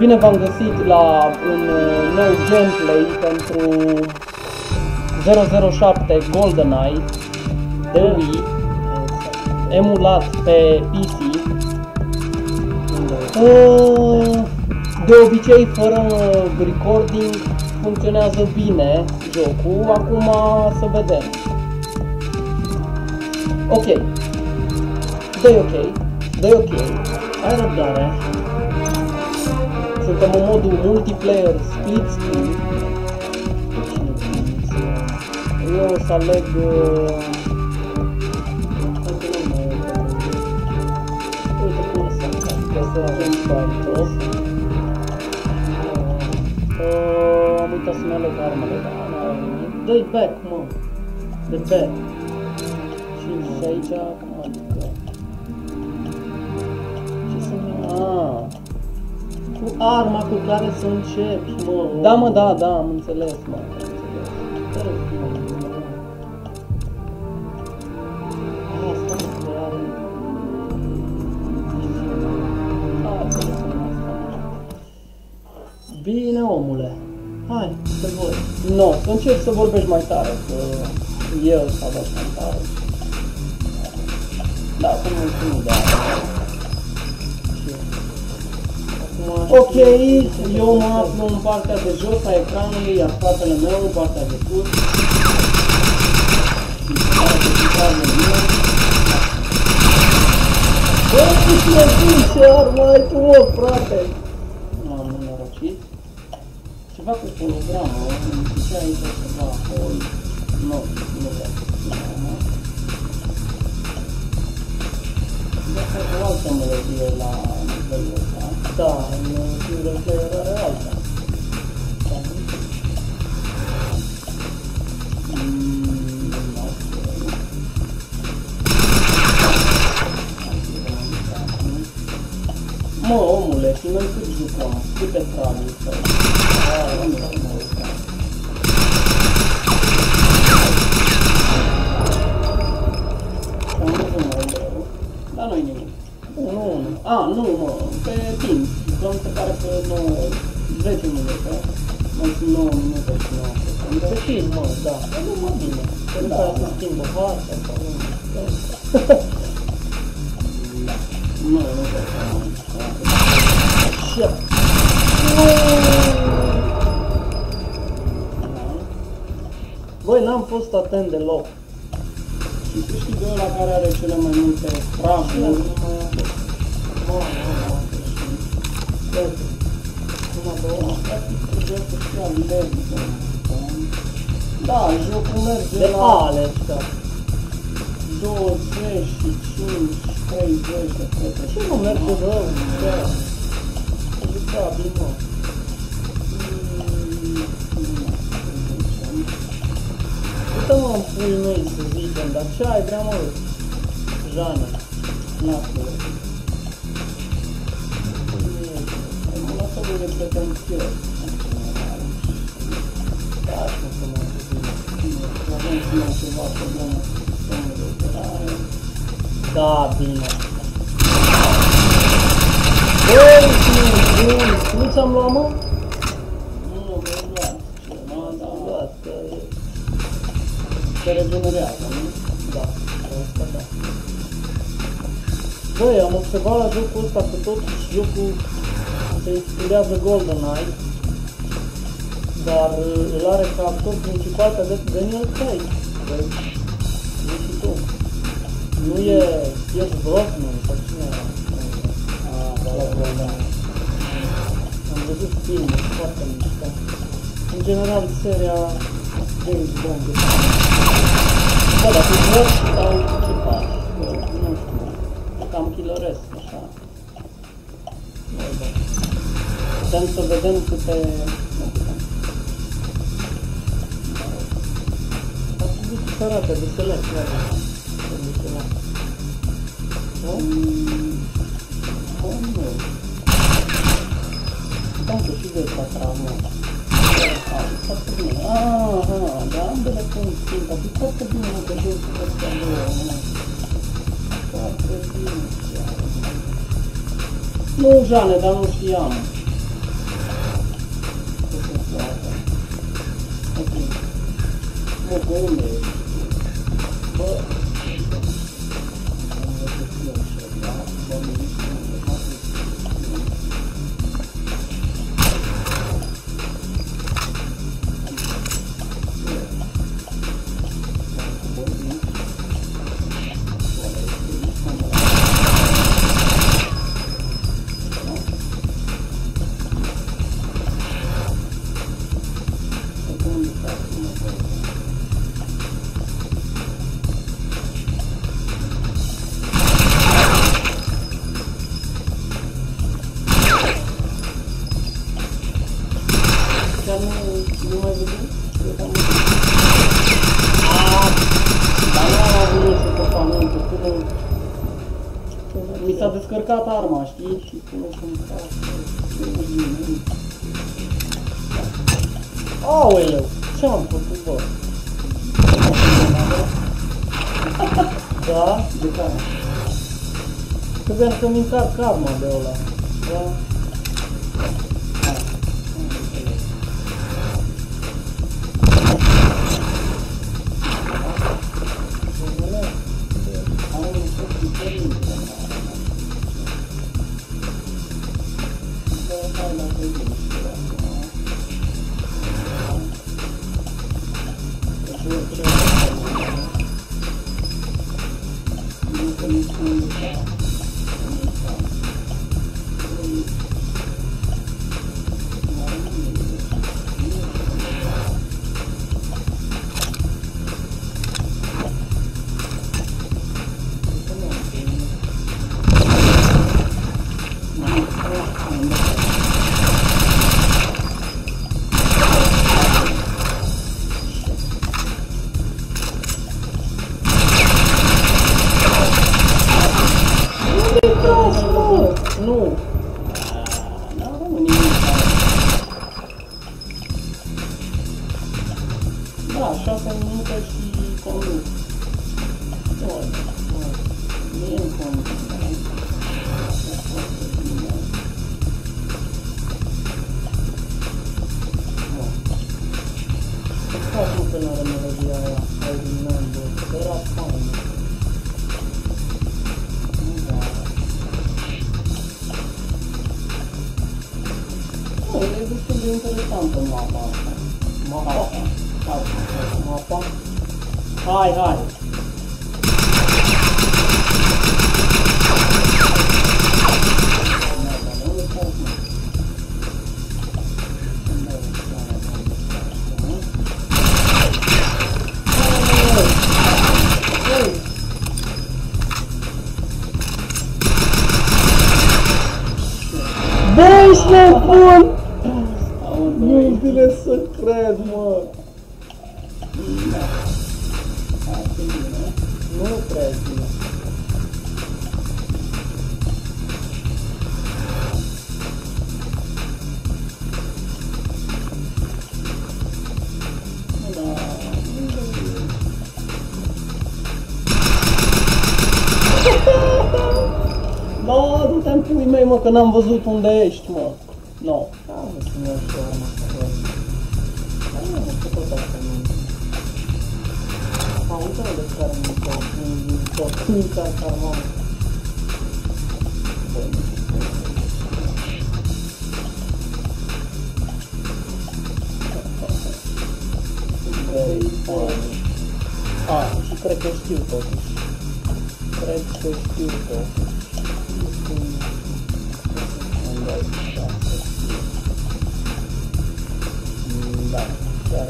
Bine v-am găsit la un uh, nou gameplay pentru 007 GoldenEye de Wii, emulat pe PC. Uh, De obicei, fără recording, funcționează bine jocul. Acum să vedem. Ok. Dă-i ok. Dă-i ok. Ai răbdare. Că nu mai e. Uite cum să că să avem fight Uh, am uitat să-mi aleg armele, dar n-am venit. Dă-i back, mă. De back. Și și aici, cum adică? Arma cu care să începi, mă. Da, mă, da, da, am înțeles, mă. Am înțeles. Te rog, mă, mă, mă. Asta mă, că are... Ah, înțeles, mă, asta. Bine, omule. Hai, pe voi. Nu, no, să încerci să vorbești mai tare, că eu să văd mai tare. Da, până nu, nu, da. Ce? Acum, Ok, eu mă aflu în partea de jos a ecranului, iar spatele meu, în partea de sus. Și partea de picioarele mele. Bă, ce slăbit, ce armă ai tu, mă, frate! M-am nenorocit. Ceva cu hologramă, îmi zicea aici ceva, hol... Nu, nu vreau să spun acum. Dacă are o altă melodie la nivelul ăsta. Da, în single player are alta. Da. Mm, ok. Mă, omule, și noi cât jucăm? Câte trame să Ah, nu, nu, nu, ăsta. Am văzut mai mă, da. E nu mă bine. Pe Da, care da. se schimbă harta sau nu. Da. Nu, nu cred că am. Așa. Băi, n-am fost atent deloc. Și câștigă ăla care are cele mai multe fraguri. Da, jocul merge De la ale ăsta. 25, 30 de fete. Ce nu merge rău? Da. Jucabil, mă. Uite-mă în pui mei să zicem, dar ce ai vrea, mă? Jane. Nasule. Emulatorul e pretențios. Nu, nu, vă luați ceva, Am dar luat, că e... se regenerează, nu? Da, asta da. Băi, am observat la jocul ăsta că totuși jocul se inspirează GoldenEye, dar uh, îl are ca actor principal pe Daniel Craig. Băi, nu și tu. Nu e Pierce Brosnan sau cine era? Ah, da, La da, da. GoldenEye. Am văzut filme foarte mișto. În general, seria James Bond. Da, dar cu joc sau ce faci? Că, Nu știu, cam killeresc, așa. Băi, băi. Putem să vedem câte... arată deselat, arată. Deselat. Om... Om nou. Da, că și de asta travmă. Foarte da, ambele sunt schimb. Ar fi foarte bine că și eu sunt astea două. Foarte bine. Nu, Jane, dar nu știam. Ok. 好。S-a descărcat arma, știi? Și până când fac... nu vine. Aoleu, ce am făcut, bă? Da? De care? Trebuia să-mi încarc arma de ăla. Da? La melodia aia, I remember, era faină. Nu, da. Nu, e destul de interesantă mapa mă, că n-am văzut unde ești, mă. Nu. Da, mă, să-mi iau și eu arma asta. Dar nu am făcut asta, nu. A, uite de care mi s-a tot mica arma. Vrei, bă. A, și cred că știu totuși. Cred că știu totuși. Da, chiar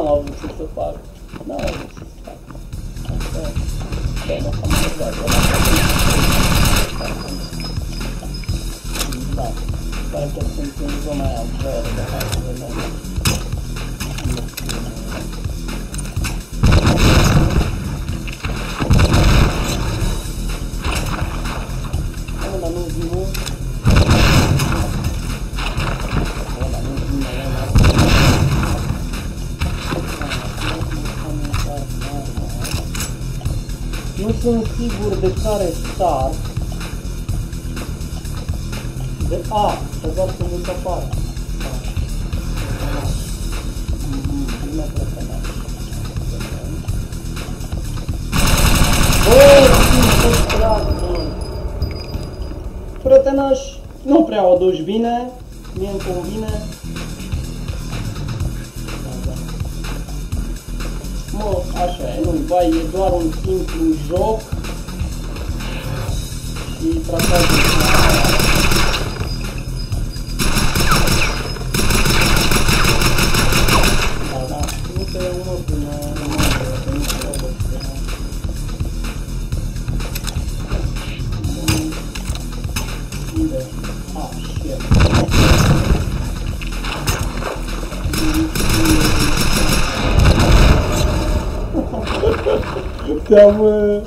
nașpa, n-am avut ce să fac. N-am avut ce să fac. Asta e. Bă, mă, am mai Da. Sper că sunt în zona aia verde, hai Nu sunt sigur de care star. De A, să doar să nu se apară. Bine preferat. Bă, țin să trag, mă. Prietenaș, nu prea o duci bine, mie îmi convine. Așa e, nu vai, e doar un simplu joc și tratează Te-am... uh,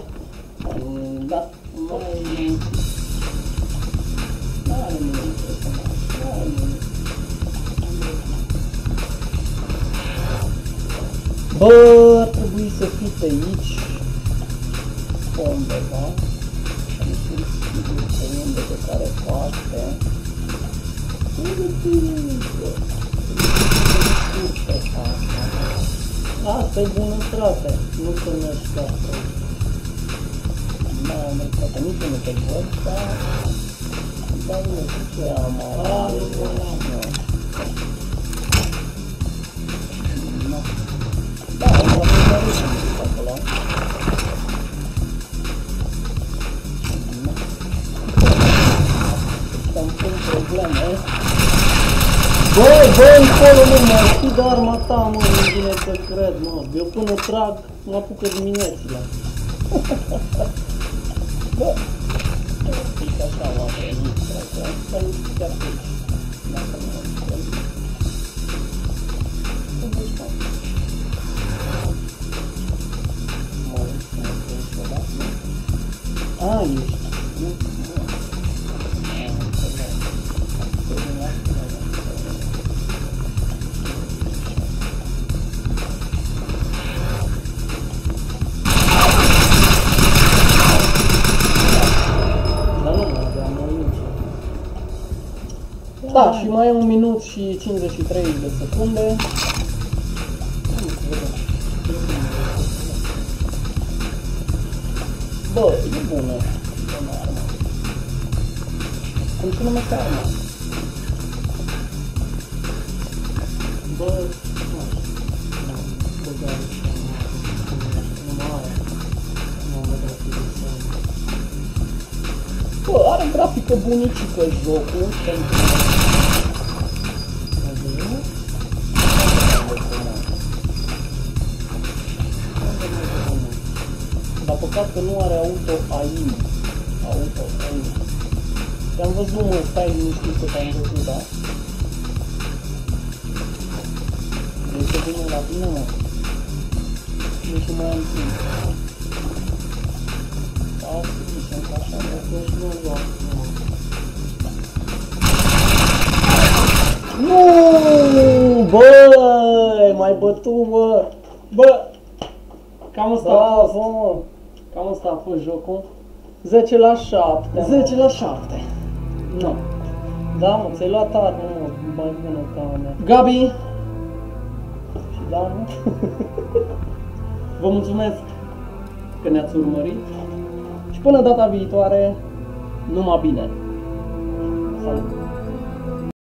Da, mai... N-are nimic, n-are nimic. Bă, ar trebui să fii pe aici. Undeva. Nu sunt sigur pe unde pe care parte. Asta e bună, frate. Nu să mergi ca prost. Mamă, poate nici eu nu te văd, dar... Dar nu știu ce am Ah, nu bună. Da, am văzut acolo. Am pun probleme. Bă, bă, încolo, mă, mă, știi de arma ta, mă, nu vine să cred, mă. Eu până trag, mă apucă diminețile. Bă, pic așa m-a venit, cred că să-l chiar pe aici. Dacă nu știu. Cum ești, mă? Mă uit cum ești odată. A, ești. Nu? Nu. Am Da, și mai e un minut și 53 de secunde. Bă, e bună. Bună armă. Cum se numește arma? Bă, nu. Bă, da, nu mai are. Nu am văzut că e Bă, are grafică bunicică jocul, pentru Dar păcat că nu are auto AIM. Auto AIM. Te-am văzut, mă, stai liniștit că te-am văzut, da? Vrei să vină la tine, mă? Nu știu mai am timp. Da, să zicem că așa, mă, atunci nu lua. Nu, bă, mai bătut, mă. Bă, cam asta a Da, fost. bă, mă. Cam asta a fost jocul. 10 la 7. 10 la 7. Nu. Da, mă, ți-ai luat armă, mă, mai bună ca a mea. Gabi, Și da, mă. vă mulțumesc că ne-ați urmărit. Și până data viitoare, numai bine. Salut!